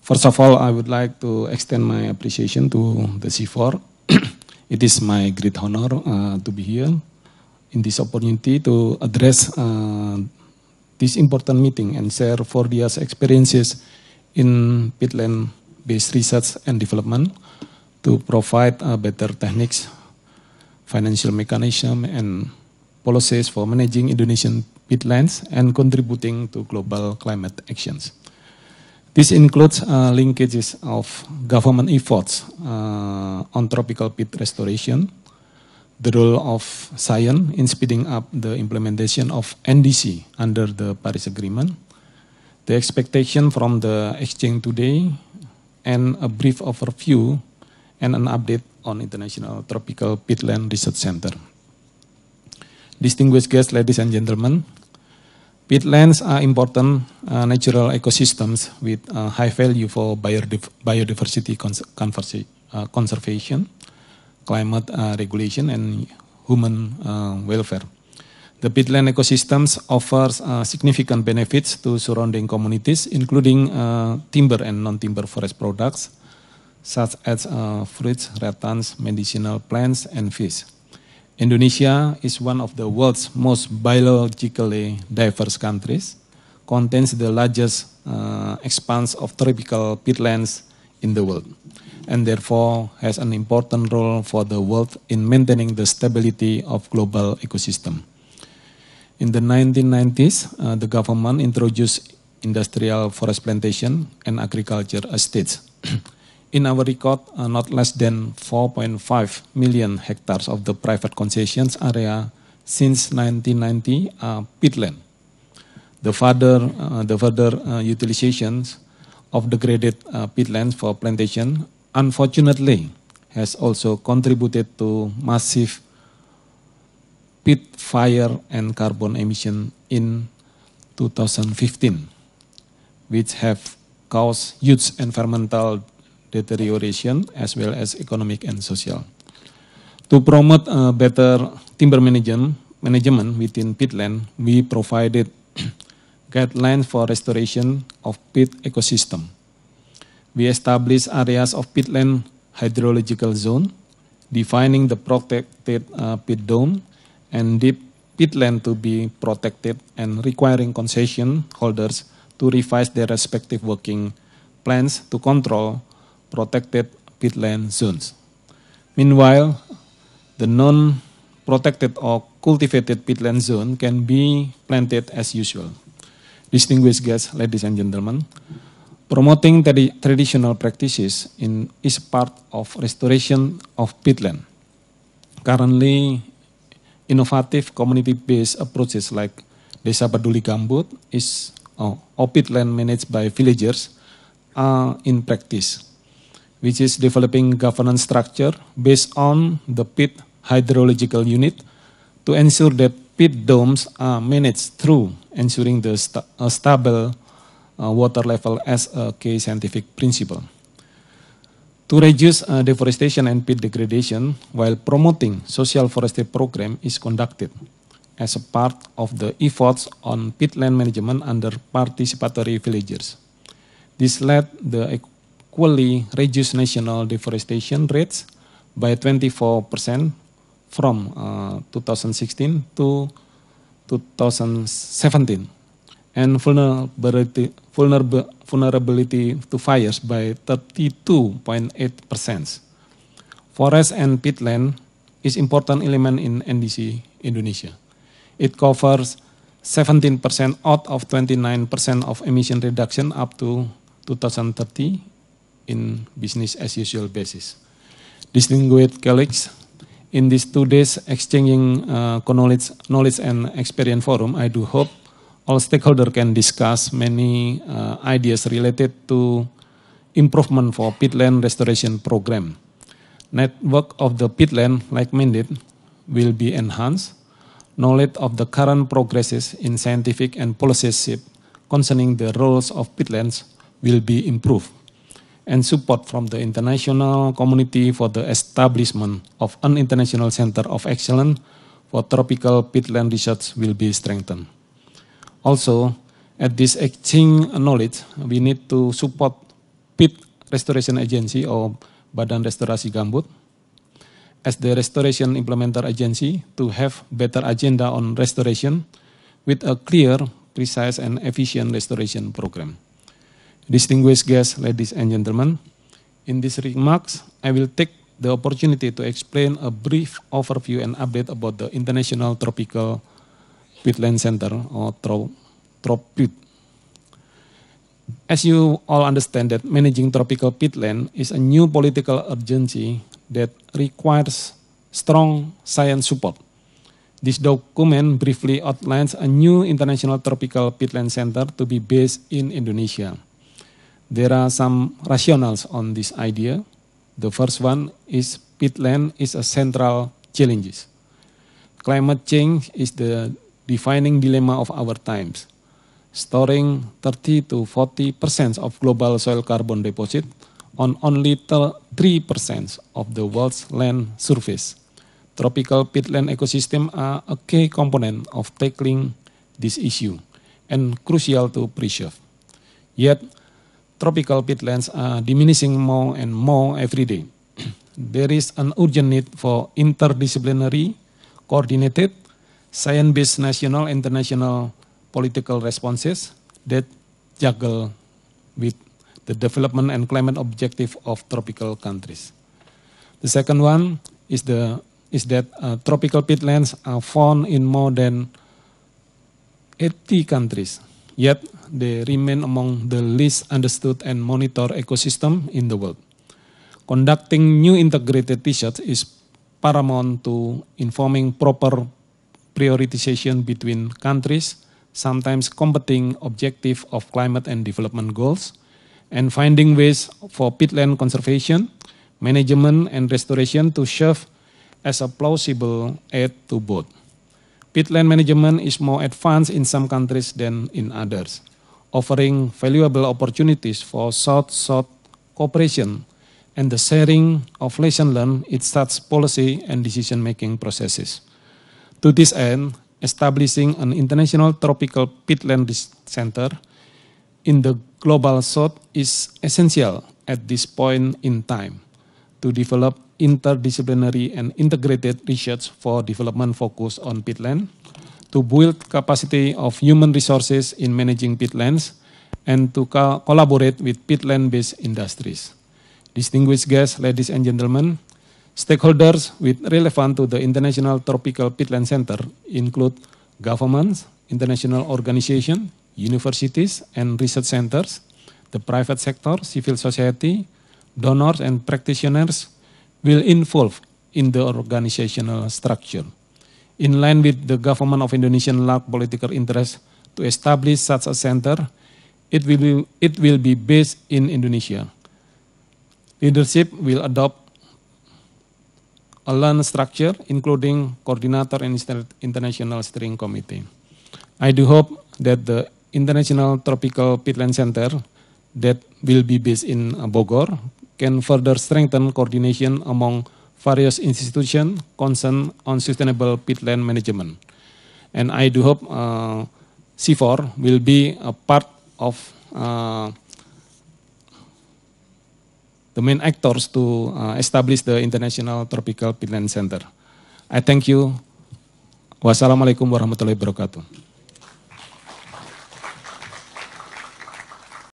First of all, I would like to extend my appreciation to the CIFOR. it is my great honor uh, to be here in this opportunity to address uh, this important meeting and share FOERDIA's experiences in peatland-based research and development to provide uh, better techniques, financial mechanism, and policies for managing Indonesian peatlands and contributing to global climate actions. This includes uh, linkages of government efforts uh, on tropical peat restoration, the role of science in speeding up the implementation of NDC under the Paris Agreement, the expectation from the exchange today, and a brief overview and an update on International Tropical Peatland Research Center. Distinguished guests, ladies and gentlemen, Peatlands are important uh, natural ecosystems with uh, high value for biodiversity cons uh, conservation, climate uh, regulation, and human uh, welfare. The peatland ecosystems offers uh, significant benefits to surrounding communities, including timber and non-timber forest products, such as fruits, rattans, medicinal plants, and fish. Indonesia is one of the world's most biologically diverse countries, contains the largest uh, expanse of tropical peatlands in the world, and therefore has an important role for the world in maintaining the stability of global ecosystem. In the 1990s, uh, the government introduced industrial forest plantation and agriculture estates. in our record, uh, not less than 4.5 million hectares of the private concessions area since 1990 are peatland. The further, uh, the further uh, utilizations of degraded uh, peatlands for plantation, unfortunately, has also contributed to massive peat fire and carbon emission in 2015, which have caused huge environmental deterioration as well as economic and social. To promote a better timber management, management within peatland, we provided guidelines for restoration of peat ecosystem. We established areas of peatland hydrological zone, defining the protected uh, peat dome and deep peatland to be protected and requiring concession holders to revise their respective working plans to control protected peatland zones. Meanwhile, the non-protected or cultivated peatland zone can be planted as usual. Distinguished guests, ladies and gentlemen, promoting traditional practices in is part of restoration of peatland. Currently, innovative community-based approaches like Desa Peduli Gambut is oh, or peatland managed by villagers are in practice which is developing governance structure based on the pit hydrological unit to ensure that pit domes are managed through ensuring the st stable uh, water level as a key scientific principle. To reduce uh, deforestation and pit degradation while promoting social forestry program is conducted as a part of the efforts on peatland management under participatory villagers. This led the equally reduce national deforestation rates by 24% from uh, 2016 to 2017 and vulnerability, vulnerability to fires by 32.8%. Forest and peatland is important element in NDC Indonesia. It covers 17% out of 29% of emission reduction up to 2030 in business as usual basis. Distinguished colleagues, in this two days exchanging uh, knowledge, knowledge and experience forum, I do hope all stakeholders can discuss many uh, ideas related to improvement for peatland restoration program. Network of the peatland like-minded will be enhanced. Knowledge of the current progresses in scientific and policy concerning the roles of peatlands will be improved and support from the international community for the establishment of an international center of excellence for tropical peatland research will be strengthened. Also, at this exchange knowledge, we need to support Peat Restoration Agency or Badan Restorasi Gambut as the restoration implementer agency to have better agenda on restoration with a clear, precise, and efficient restoration program. Distinguished guests, ladies and gentlemen, in these remarks, I will take the opportunity to explain a brief overview and update about the International Tropical Peatland Center or TROPPEAT. As you all understand that managing tropical peatland is a new political urgency that requires strong science support. This document briefly outlines a new international tropical peatland center to be based in Indonesia. There are some rationales on this idea. The first one is peatland is a central challenge. Climate change is the defining dilemma of our times. Storing 30 to 40 percent of global soil carbon deposit on only 3% of the world's land surface. Tropical peatland ecosystem are a key component of tackling this issue and crucial to preserve. Yet, tropical peatlands are diminishing more and more every day. there is an urgent need for interdisciplinary, coordinated, science-based national and international political responses that juggle with the development and climate objective of tropical countries. The second one is, the, is that uh, tropical peatlands are found in more than 80 countries, yet they remain among the least understood and monitored ecosystem in the world. Conducting new integrated research is paramount to informing proper prioritization between countries, sometimes competing objective of climate and development goals, and finding ways for peatland conservation, management, and restoration to serve as a plausible aid to both. Peatland management is more advanced in some countries than in others, offering valuable opportunities for South-South cooperation and the sharing of lessons learned in such policy and decision-making processes. To this end, establishing an international tropical peatland center in the global south is essential at this point in time to develop interdisciplinary and integrated research for development focus on peatland, to build capacity of human resources in managing peatlands, and to co collaborate with peatland-based industries. Distinguished guests, ladies and gentlemen, stakeholders with relevant to the International Tropical Peatland Center include governments, international organizations, universities and research centers, the private sector, civil society, donors and practitioners will involve in the organizational structure. In line with the government of Indonesian large political interest to establish such a center, it will be, it will be based in Indonesia. Leadership will adopt a learned structure, including coordinator and international steering committee. I do hope that the International Tropical Peatland Center that will be based in Bogor can further strengthen coordination among various institutions concerned on sustainable peatland management. And I do hope uh, CIFOR will be a part of uh, the main actors to uh, establish the International Tropical Peatland Center. I thank you. Wassalamualaikum warahmatullahi wabarakatuh.